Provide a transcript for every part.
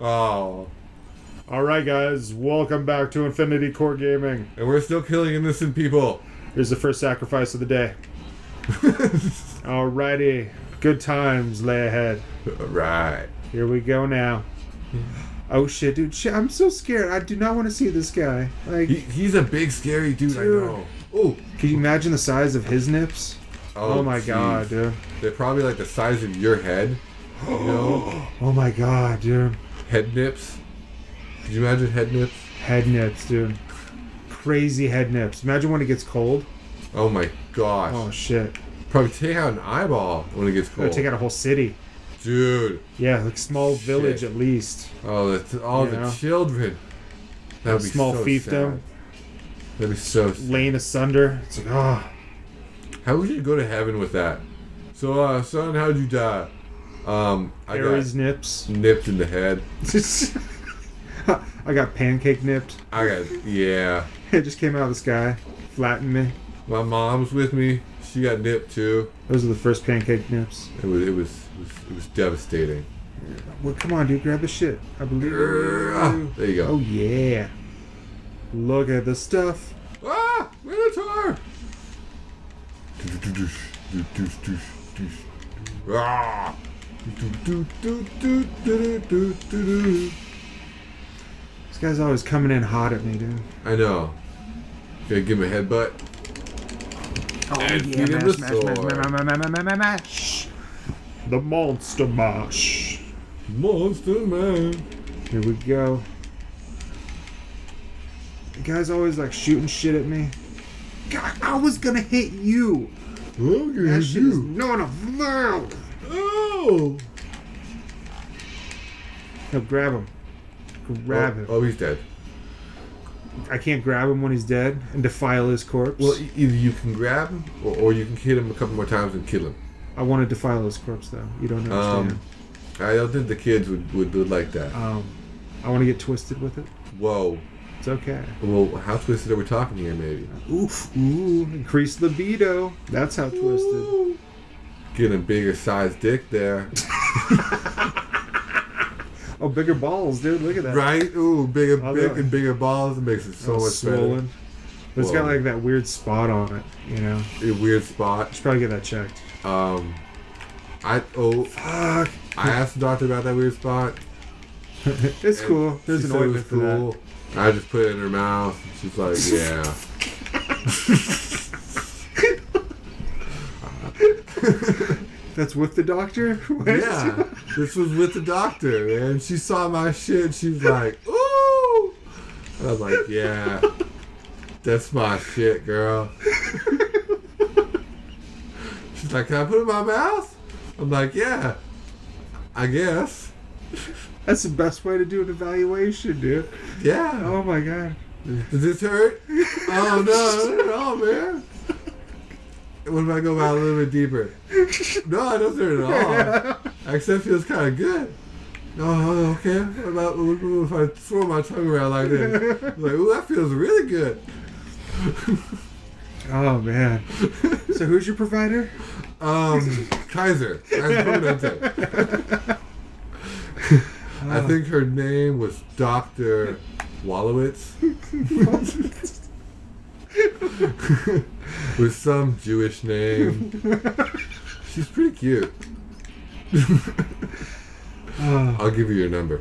Oh. All right, guys, welcome back to Infinity Corps Gaming. And we're still killing innocent people. Here's the first sacrifice of the day. Alrighty, good times lay ahead. right. Here we go now. Oh shit, dude! Shit, I'm so scared. I do not want to see this guy. Like, He, he's a big, scary dude, Dude. I know. Oh. can you imagine the size of his nips? Oh, oh my jeez. god, dude! They're probably like the size of your head. You know? Oh my god, dude! Head nips. Could you imagine head nips? Head nips, dude. Crazy head nips. Imagine when it gets cold. Oh my gosh. Oh shit! Probably take out an eyeball when it gets cold. take out a whole city. Dude. Yeah, like small Shit. village at least. Oh, that's all Yeah. the children. That would be Small so fiefdom. sad. That'd be so sad. Laying asunder. It's like, ah. How would you go to heaven with that? So, uh, son, how'd you die? Um, I Ares nips. got nipped in the head. I got pancake nipped. I got, yeah. It just came out of the sky, flattened me. My mom's with me. She got nipped too. Those are the first pancake nips. It was, it was, it was, it was devastating. Well, come on, dude, grab the shit. I believe there you go. Oh yeah. Look at the stuff. Ah, Minotaur! Ah! This guy's always coming in hot at me, dude. I know. Gotta give him a headbutt. Oh And feed him the sword. mash, mash. The monster mash. Monster Man. Here we go. The guy's always like shooting shit at me. God, I was gonna hit you. Look That at shit is not allowed. Oh! No, grab him. Grab oh, him. oh, he's dead. I can't grab him when he's dead and defile his corpse. Well, either you can grab him, or, or you can hit him a couple more times and kill him. I want to defile his corpse though. You don't understand. Um, I don't think the kids would, would, would like that. Um, I want to get twisted with it. Whoa. It's okay. Well, how twisted are we talking here, maybe? Ooh, ooh, increase libido. That's how twisted. Getting bigger sized dick there. Oh, bigger balls, dude. Look at that. Right? Ooh, bigger, Oh, big and bigger balls. It makes it so Oh, much swollen. But it's got like that weird spot on it. You know. A weird spot. Should probably get that checked. Um, I oh, Fuck. I asked the doctor about that weird spot. it's cool. There's an ointment for that. I just put it in her mouth. and She's like, yeah. That's with the doctor. What? yeah, this was with the doctor, and she saw my shit. She's like, "Ooh!" I was like, "Yeah, that's my shit, girl." She's like, "Can I put it in my mouth?" I'm like, "Yeah, I guess." That's the best way to do an evaluation, dude. Yeah. Oh my god. Does this hurt? oh no, no, no, man. What if I go out a little bit deeper? No, it doesn't hurt at all. It feels kind of good. Oh, okay. What about if I throw my tongue around like this? Like, ooh, that feels really good. Oh man. So who's your provider? Um, Kaiser. Kaiser I think her name was Doctor Wallowitz. With some Jewish name. She's pretty cute. I'll give you your number.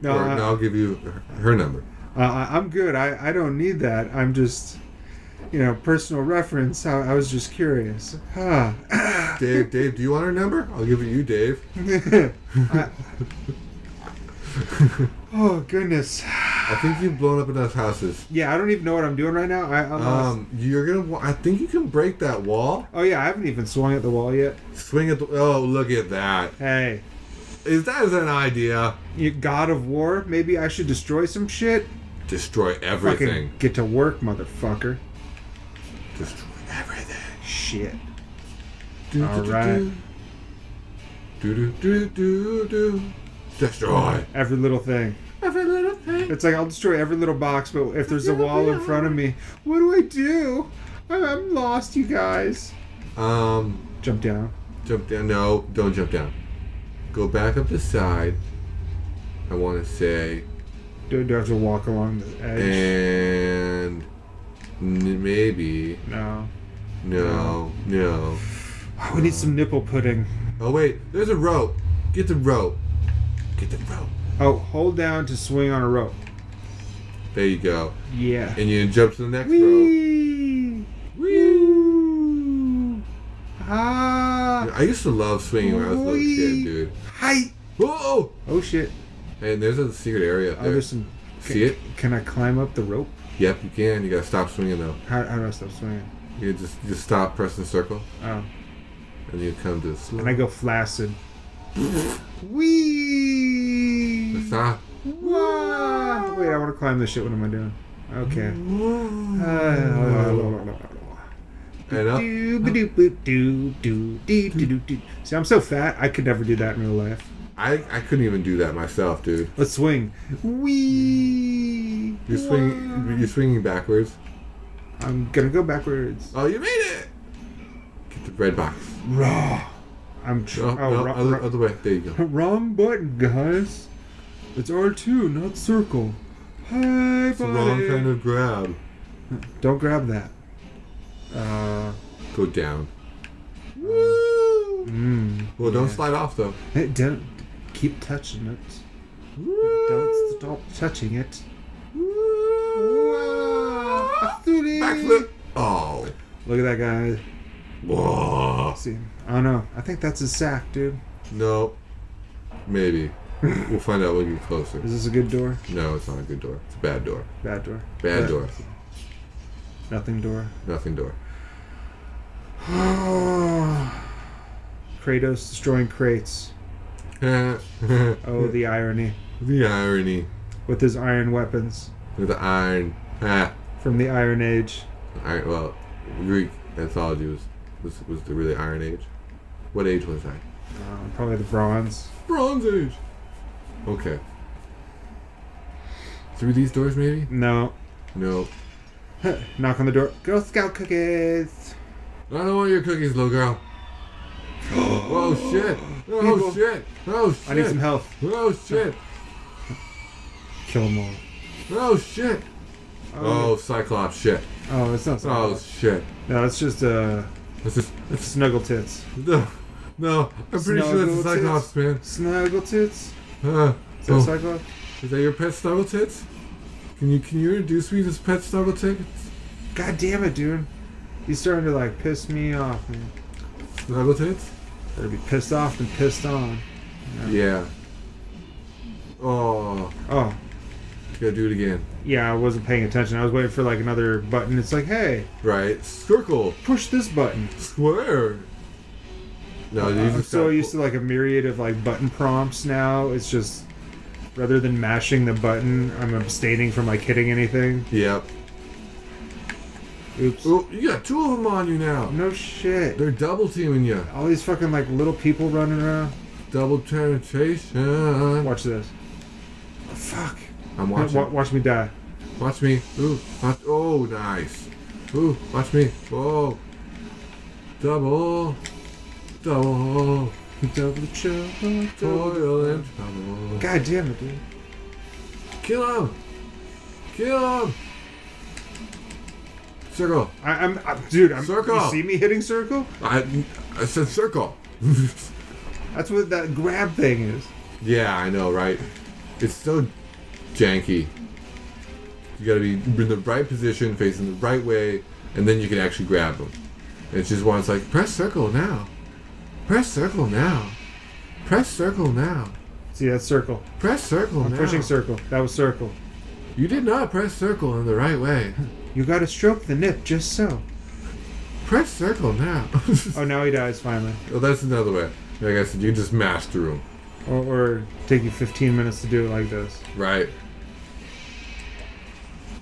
no, or, I, no, I'll give you her- her number. uh, I- I'm good. I, I don't need that. I'm just, you know, personal reference. I, I was just curious. Dave, Dave, do you want her number? I'll give it you, Dave. I- oh goodness. I think you've blown up enough houses. Yeah, I don't even know what I'm doing right now. I, Um, you're gonna. I think you can break that wall. Oh yeah, I haven't even swung at the wall yet. Swing at the. Oh, look at that. Hey, Is that is an idea? you God of War. Maybe I should destroy some shit. Destroy everything. Fucking get to work, motherfucker. Destroy everything. Shit. Do, All do, do, right. Do do do do do. Destroy Every little thing. every little thing. It's like I'll destroy every little box, but if there's a wall in front of me, what do I do? I'm, I'm lost, you guys. Um, Jump down. jump down. No, don't jump down. Go back up the side. I want to say, Do, do I have to walk along the edge? and n- maybe no. no, no. Oh, we need some nipple pudding. Oh wait, there's a rope. Get the rope. Get the rope. Oh, hold down to swing on a rope. There you go. Yeah. And you jump to the next rope. Whee! Whee! Woo! Ah! I used to love swinging when I was a little kid, dude. Hi! Whoa! Oh shit! And there's a secret area up Oh, there's some. See it? Can I climb up the rope? Yep, you can. You gotta stop swinging though. How, how do I stop swinging? You just you just stop pressing circle, Oh, and you come to slow. and I go flaccid. Wee! Stop. Wah! Wait, I want to climb this shit. What am I doing? Okay. See, I'm so fat, I could never do that in real life. I I couldn't even do that myself, dude. Let's swing. Wee! You're swinging. You're swinging backwards. I'm gonna go backwards. Oh, you made it. Get the red box. Raw. I'm Oh, oh, other, other way. There you go. wrong button, guys. It's R2, not circle. Hi, It's the wrong kind of grab. Don't grab that. Uh. Go down. Woo! Mm, Well, don't yeah. slide off though. Hey, don't keep touching it. Don't stop touching it. Backflip. Oh. Look at that guy. Whoa. See, I don't know. I think that's his sack, dude. No. Maybe. We'll find out when we get closer. Is this a good door? No, it's not a good door. It's a bad door. Bad door. Bad Bad- door. Nothing door. Nothing door. Kratos destroying crates. oh, Oh, the irony. the irony With his iron weapons with the iron. Ah. from the Iron Age. Iron, well, Greek mythology was, was was the really Iron Age. What age was that? Uh, probably the bronze. Bronze Age. Okay. Through these doors, maybe? No. No. Knock on the door. Girl Scout cookies. I don't want your cookies, little girl. oh shit! Oh People. shit! Oh shit! I need some health. Oh shit! Kill them all. Oh shit! Oh, Cyclops shit! Oh, it's not. Oh shit! No, it's just uh, This is this snuggle tits. no, no. I'm pretty sure that's a Snuggle Cyclops, man. Snuggle tits. Uh, Is that oh, Cyclops? is that your pet snuggle tits? Can you can you introduce me to this pet snuggle tits? God damn it, dude. He's starting to like piss me off, man. Snuggle tits? Better be pissed off than pissed on. Yeah. Oh, Oh, gotta do it again. yeah, I wasn't paying attention. I was waiting for like another button. It's like, hey, Right. Circle. push this button. Square. No, I'm so used to like a myriad of like button prompts now. It's just rather than mashing the button, I'm abstaining from like hitting anything. Yep. Oops. Oh, you got two of them on you now. No shit. They're double teaming you. All these fucking like little people running around. Double penetration. Watch this. Fuck. I'm Wa- watching. watch me die. Watch me. Ooh. Watch. Oh, nice. Ooh. Watch me. Oh. Double. Double. Double trouble. Toil and trouble. God damn it, dude. Kill him. Kill him. Circle. I, I'm, I'm, dude. I'm, Circle. You see me hitting circle? I, I said circle. That's what that grab thing is. yeah, I know, right? It's so janky. You gotta be in the right position, facing the right way, and then you can actually grab them. And it's just one. It's like press circle now. Press circle now. Press circle now. See that circle? Press circle I'm now. pushing circle. That was circle. You did not press circle in the right way. You gotta stroke the nip just so. Press circle now. Oh, now he dies finally. oh, that's another way. Like I said, you just master them. Or, or take you 15 minutes to do it like this. Right.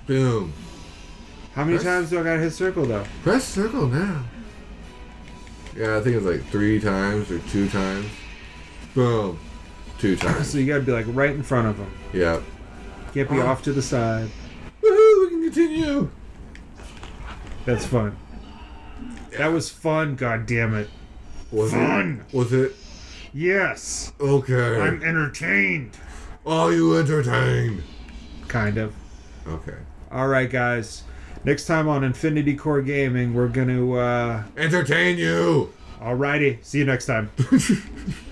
Boom. How many Press- times do I gotta hit circle though? Press circle now. Yeah, I think it's like three times or two times. Boom. Two times. So you gotta be like right in front of them. Yep. Can't be Oh. off to the side. Woohoo! We can continue. That's fun. That was fun. God damn it. Was Fun. it? Was it? Yes. Okay. I'm entertained. Are you entertained? Kind of. Okay. All right, guys. Next time on Infinity Corps Gaming, we're gonna. uh Entertain you. Alrighty. See you next time.